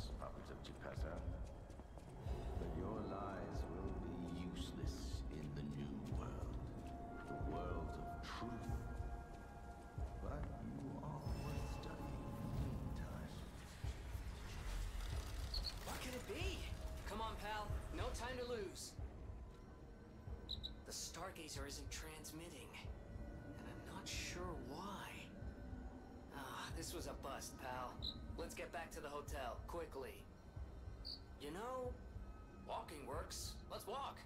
false prophets of Chicasa, that your lies will be useless in the new world, the world of truth. But you are worth studying in the. What could it be? Come on, pal. No time to lose. The Stargazer isn't transmitting, and I'm not sure why. This was a bust, pal. Let's get back to the hotel, quickly. You know, walking works. Let's walk.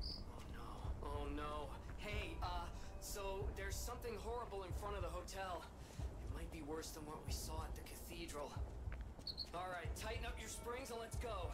Oh no. Oh no. Hey, uh, so there's something horrible in front of the hotel. It might be worse than what cathedral. Alright, tighten up your springs and let's go.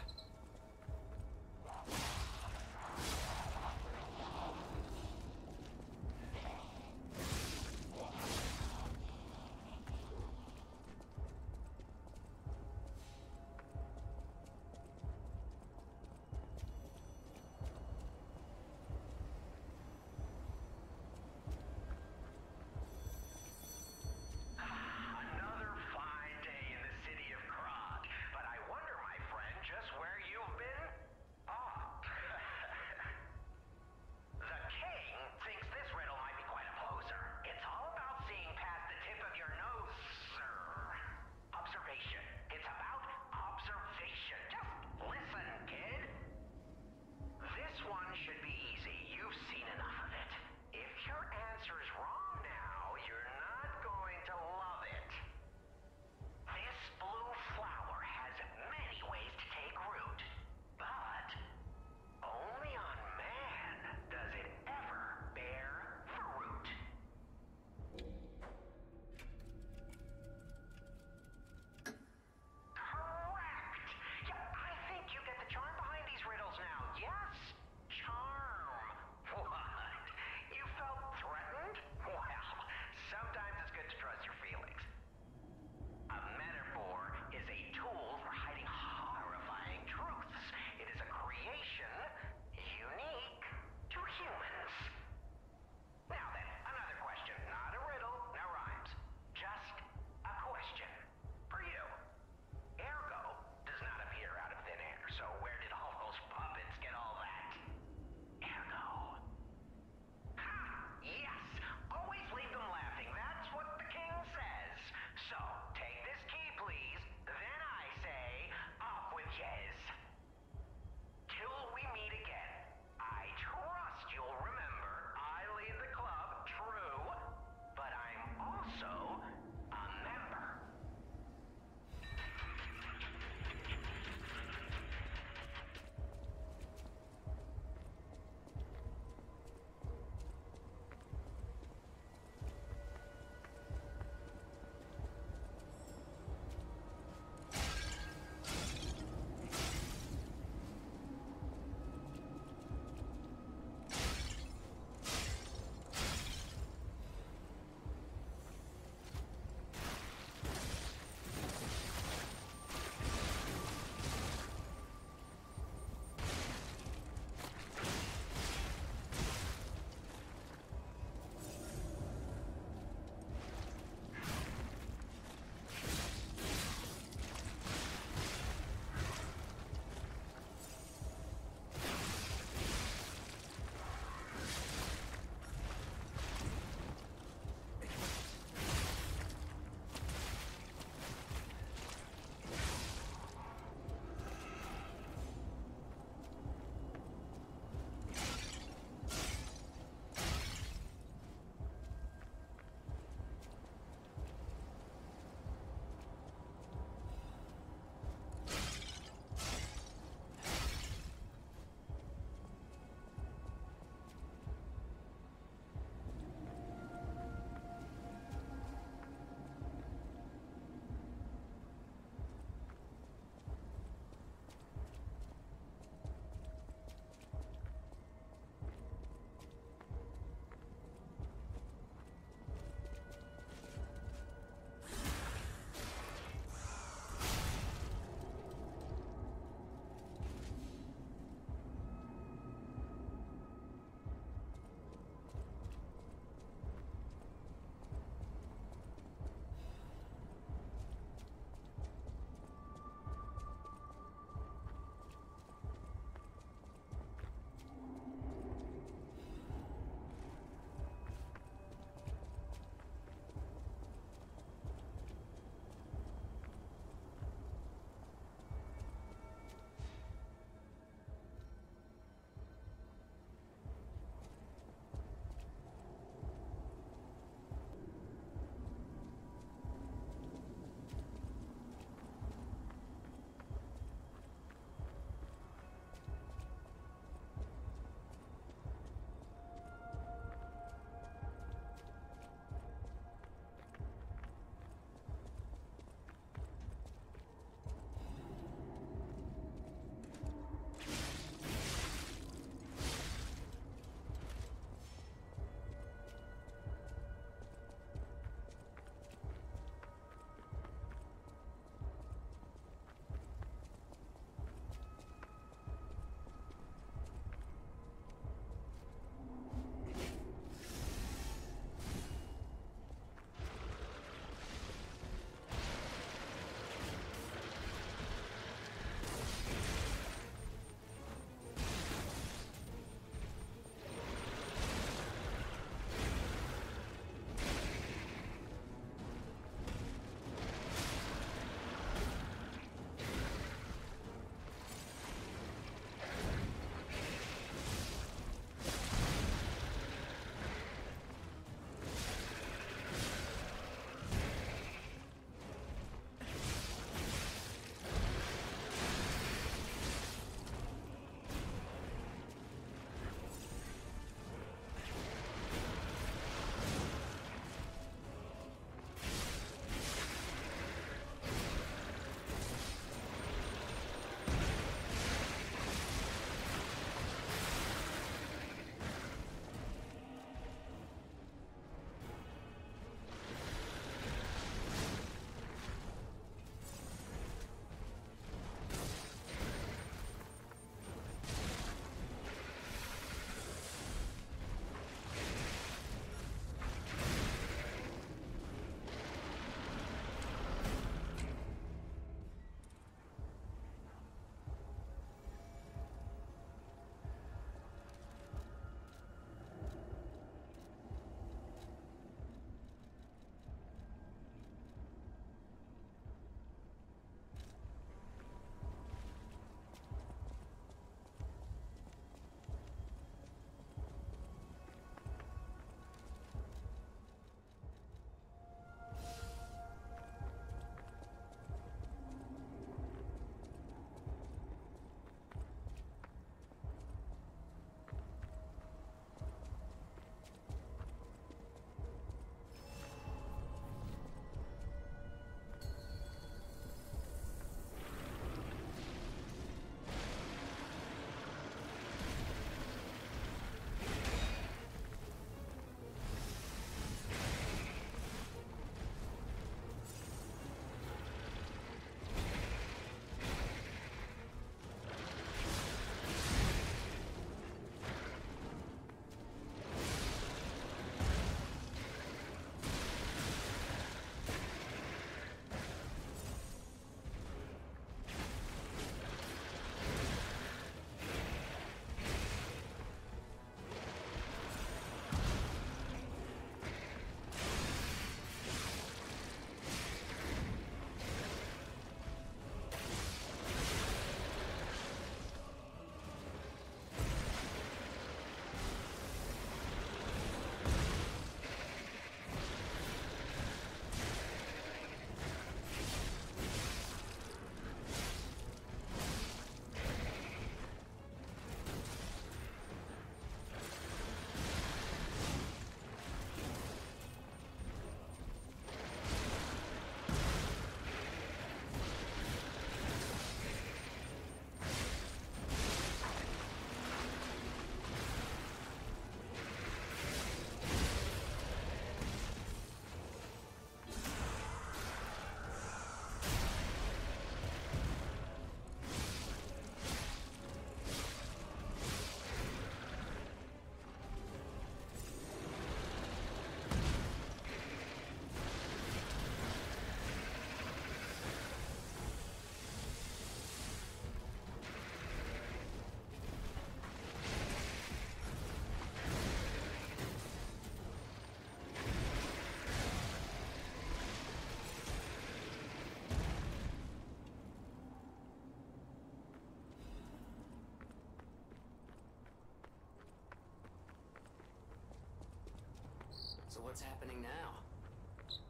What's happening now.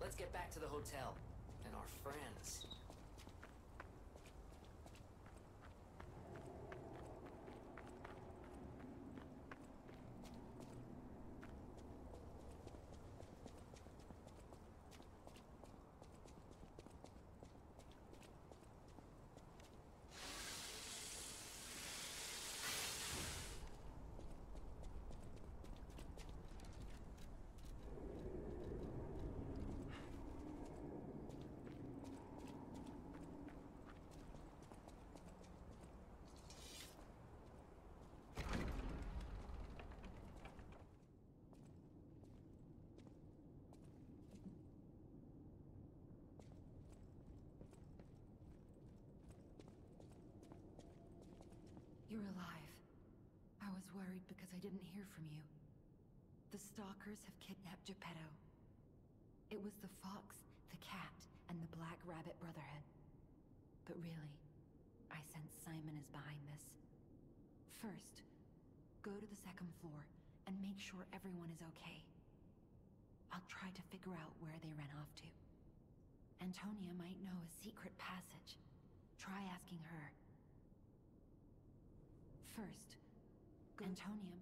Let's get back to the hotel and our friends. You're alive. I was worried because I didn't hear from you. The stalkers have kidnapped Geppetto. It was the fox, the cat, and the Black Rabbit Brotherhood. But really, I sense Simon is behind this. First, go to the second floor and make sure everyone is okay. I'll try to figure out where they ran off to. Antonia might know a secret passage. Try asking her. First, Antonia might...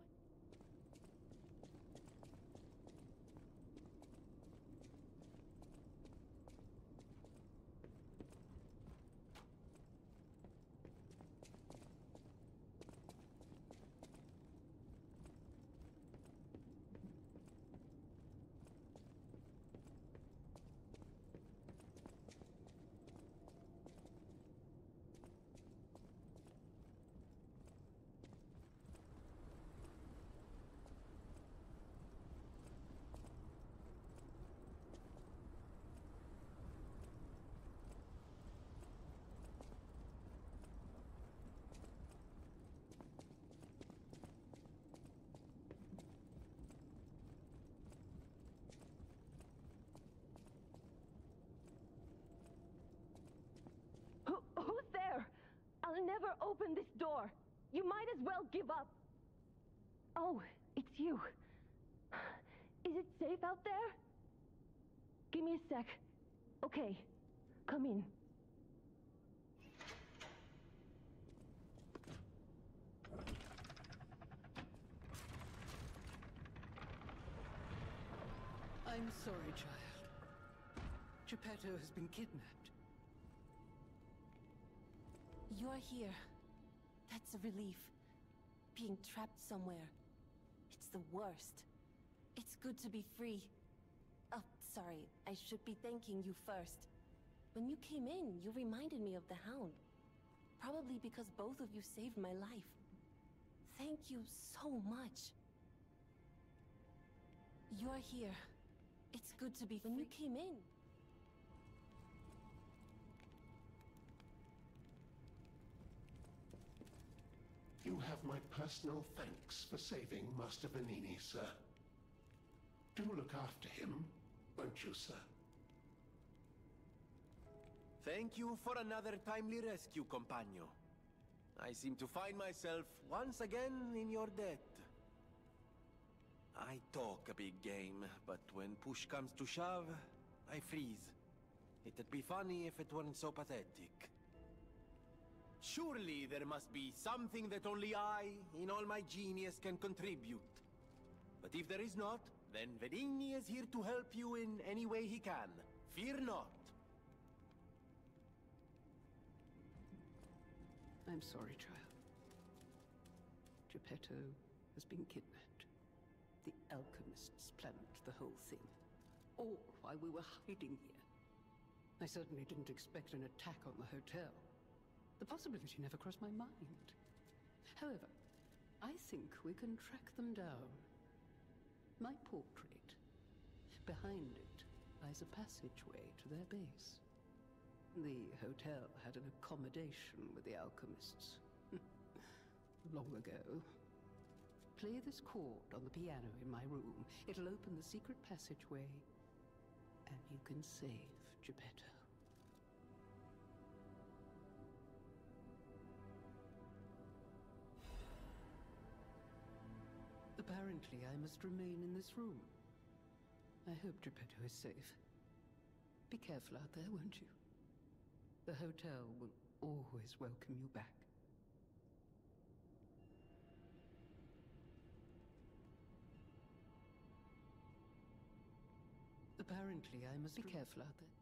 Who, who's there? I'll never open this door. You might as well give up. Oh, it's you. Is it safe out there? Give me a sec. Okay, come in. I'm sorry, child. Geppetto has been kidnapped. You're here. That's a relief. Being trapped somewhere. It's the worst. It's good to be free. Oh, sorry. I should be thanking you first. When you came in, you reminded me of the Hound. Probably because both of you saved my life. Thank you so much. You're here. It's good to be free. When you came in, You have my personal thanks for saving Master Venigni, sir. Do look after him, won't you, sir? Thank you for another timely rescue, compagno. I seem to find myself once again in your debt. I talk a big game, but when push comes to shove, I freeze. It'd be funny if it weren't so pathetic. Surely there must be something that only I, in all my genius, can contribute. But if there is not, then Venigni is here to help you in any way he can. Fear not. I'm sorry, child. Geppetto has been kidnapped. The alchemists planned the whole thing. All while we were hiding here. I certainly didn't expect an attack on the hotel. The possibility never crossed my mind. However, I think we can track them down. My portrait. Behind it lies a passageway to their base. The hotel had an accommodation with the alchemists. Long ago. Play this chord on the piano in my room. It'll open the secret passageway, and you can save Geppetto. Apparently, I must remain in this room. I hope Geppetto is safe. Be careful out there, won't you? The hotel will always welcome you back. Apparently, I must be careful out there.